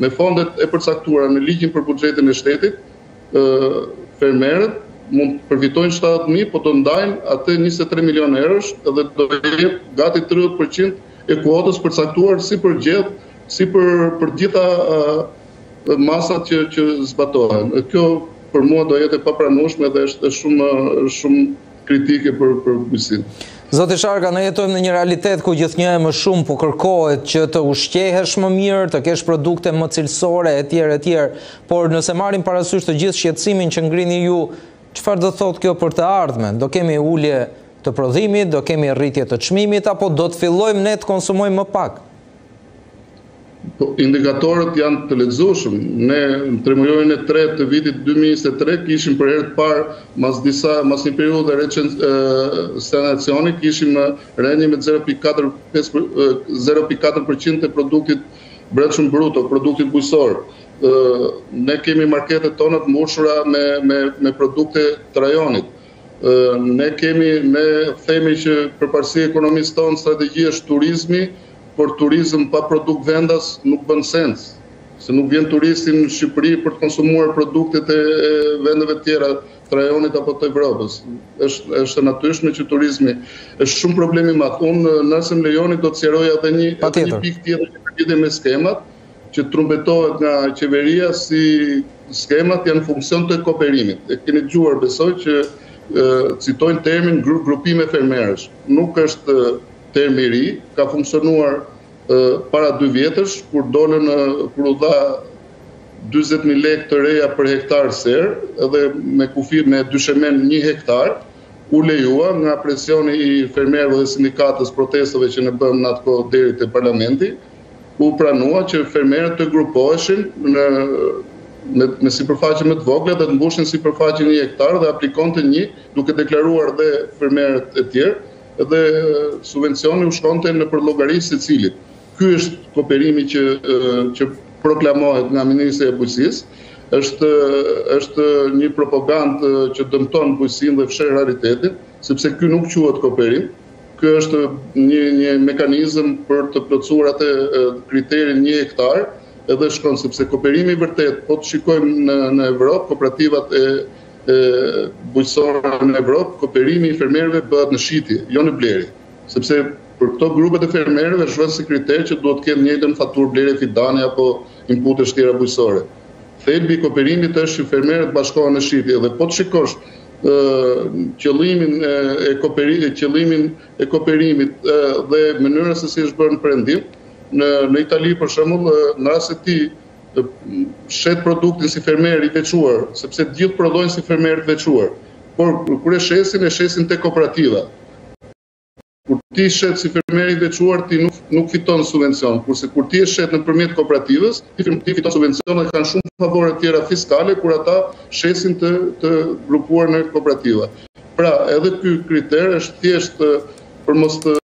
Me fondet e përcaktuara në Ligjin për Buxhetin e Shtetit, fermerët mund të përfitojnë shtatëdhjetë mijë, po do ndajnë atë njëzet e tre milionë eurosh dhe do të jetë gati tridhjetë për qind e kuotës përcaktuar si për gjedh, si për për gjitha masat që që zbatohen. Kjo për mua do jetë e papranueshme dhe është shumë shumë kritike për përgjithësinë. Zoti Sharka, ne jetojmë në një realitet ku gjithnjë e më shumë po kërkohet që të ushqehesh më mirë, të kesh produkte më cilësore e tjerë e tjerë. Por nëse marrim parasysh të gjithë shqetësimin që ngrini ju, çfarë do thotë kjo për të ardhmen? Do kemi ulje të prodhimit, do kemi rritje të çmimit apo do të fillojmë ne të konsumojmë më pak? Po, indikatorët janë të lexueshëm. Ne në tremujorin e tretë të vitit 2023 kishim për herë të parë mas disa mas një periudhe recesioni stagnacioni kishim rënie me 0.4% të produktit brendshëm bruto, produktit bujqësor. Ne kemi marketet tona të mbushura me produkte të rajonit. Ne kemi, ne themi që përparësi e ekonomisë tonë strategjike është turizmi, por turizëm pa produkt vendas nuk bën sens. Se nuk vjen turisti në Shqipëri për të konsumuar produktet e vendeve tjera të rajonit apo të Evropës. Është është e natyrshme që turizmi është shumë problem i madh. Unë nëse më lejoni do të sqaroja edhe një pikë tjetër që lidhet me skemat, që trumbetohet nga qeveria si skemat janë funksion të kooperimit. E keni gjuar besoj që citojnë termin grupime fermerësh. Nuk është term i ri, ka funksionuar para dy vjetësh, kur dolën kur u dha 20.000 lek të reja për hektar serrë, edhe me kufi me dyshemen një hektar, u lejua nga presioni i fermerëve dhe sindikatës protestave që ne bëmë në atë kohë deri te parlamenti, u pranua që fermerët të grupoheshin në me, me sipërfaqe më të vogla dhe të mbushnin sipërfaqen një hektar dhe aplikonte një duke deklaruar dhe fermerët e tjerë dhe subvencioni u shkonte në për llogari secilit. Ky është kooperimi që, që proklamohet nga Ministria e Bujqësisë, është, është një propagandë që dëmton bujqësinë dhe fsheh realitetin, sepse ky nuk quhet kooperim, Ky është një një mekanizëm për të plotësuar atë kriterin një hektar, edhe shkon sepse kooperimi i vërtetë, po të shikojmë në në Evropë, kooperativat bujqësore në Evropë, kooperimi i fermerëve bëhet në shitje, jo në blerje. Sepse për këto grupet e fermerëve është vënë si kriter që duhet të kenë të njëjtën faturë blerje fidanë apo inputesh tjera bujqësore. Thelbi i kooperimit është që fermerët bashkohen në shitje dhe po të shikosh qëllimin e kooperimit dhe mënyrën se si është bërë në perëndim. Në Itali, për shembull, në rast se ti shet produktin si fermer i veçuar, sepse të gjithë prodhojnë si fermerë të veçuar, por kur e shesin, e shesin tek kooperativa. Kur ti shet si fermer i veçuar, ti nuk nuk fiton subvencion, kurse kur ti e shet nëpërmjet kooperativës, ti ti fiton subvencion dhe kanë shumë favore të tjera fiskale kur ata shesin të të grupuar në kooperativa. Pra, edhe ky kriter është thjesht për mos të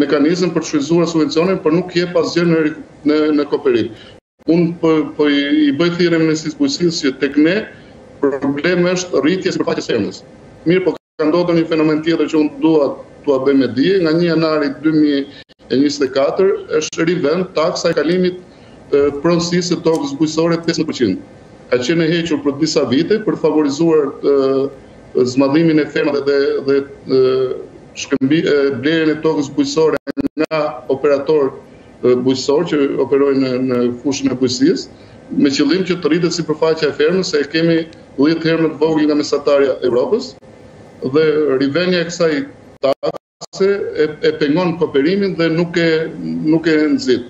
mekanizëm për të shfrytëzuar subvencionin, por nuk jep asgjë në në në kooperim. Unë po, po i bëj thirrje Ministrisë Bujqësisë që tek ne problem është rritja e sipërfaqes fermës. Mirëpo ka ndodhur një fenomen tjetër që unë dua t'ua bëj me dije, nga 1 janari 2024 është rivënë taksa e kalimit të pronësisë së tokës bujqësore 15%. Ka qenë e hequr për disa vite për të favorizuar të zmadhimin e fermave dhe dhe shitblerjen e tokës bujqësore nga operatorë bujqësor që operojnë në fushën e bujqësisë, me qëllim që të rritet sipërfaqja e fermës, se e kemi dhjetë herë më të vogël nga mesatarja e Evropës, dhe rivënia e kësaj takse e pengon kooperimin dhe nuk e nxit.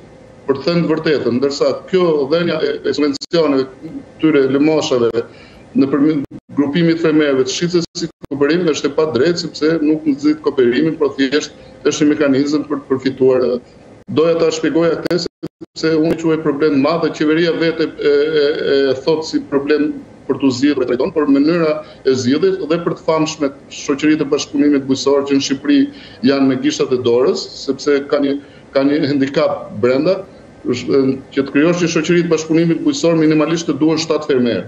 Për të thënë të vërtetën, ndërsa kjo dhënia e subvencioneve këtyre lëmoshave nëpërmjet grupimit të fermerëve të shitet si kooperim është e padrejtë, sepse nuk nxit kooperimin, por thjesht Është një mekanizëm për të përfituar edhe. Doja ta shpjegoja këtë sepse unë e quaj problem të madh dhe qeveria vetë e thotë si problem për të zgjidhur e trajton, por mënyra e zgjidhjes dhe për të famshmet shoqëri të bashkëpunimit bujqësor që në Shqipëri janë me gishtat e dorës, sepse ka një ka një hendikap brenda, që të krijosh një shoqëri të bashkëpunimit bujqësor minimalisht të duhen shtatë fermerë.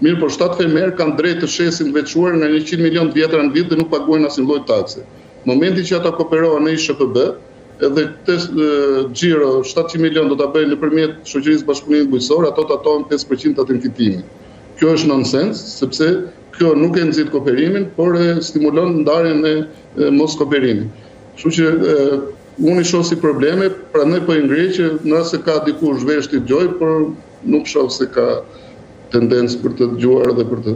Mirëpo, shtatë fermerë kanë drejtë të shesin të veçuar nga njëqind milionë vjetra në vit dhe nuk paguajnë asnjë lloj takse. Momenti që ata kooperohen në SHBB, edhe këtë xhiro shtatëqind milionë do ta bëjnë nëpërmjet Shoqërisë Bashkëpunimit Bujqësor, ato tatohen pesë për qind tatim fitimi. Kjo është nonsens, sepse kjo nuk e nxit kooperimin, por e stimulon ndarjen e moskooperimin. Kështu që unë i shoh si probleme, prandaj po i ngre që nëse ka dikush vesh t'i dëgjojë, por Nuk shoh se ka tendencë për të dëgjuar dhe për të.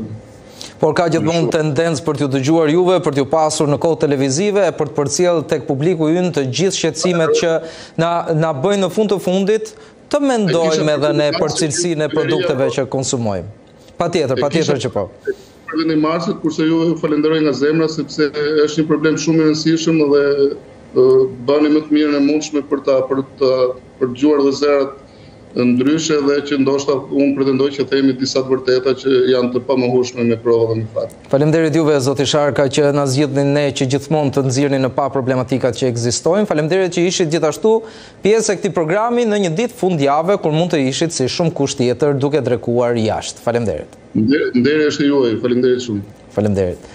Por ka gjithmonë tendencë për t'ju dëgjuar juve, për t'ju pasur në kohë televizive e për të përcjellë tek publiku ynë të gjithë shqetësimet që na na bëjnë në fund të fundit të mendojmë edhe ne për cilësinë e produkteve që konsumojmë. Patjetër, patjetër që po. Për Vendin Marsit, kurse ju e falenderoj nga zemra, sepse është një problem shumë i rëndësishëm dhe bëni më të mirën e mundshme për ta për të dëgjuar dhe zërat ndryshe dhe që ndoshta unë pretendoj që themi disa të vërteta që janë të pamohueshme me prova dhe me fakte. Faleminderit juve zoti Sharka që na zgjidhni ne që gjithmonë të nxirrni në pah problematikat që ekzistojnë. Faleminderit që ishit gjithashtu Pjesë e këtij programi në një ditë fundjave kur mund të ishit si shumëkush tjetër duke drekuar jashtë. Faleminderit. Nderi është i juaj, faleminderit shumë. Faleminderit.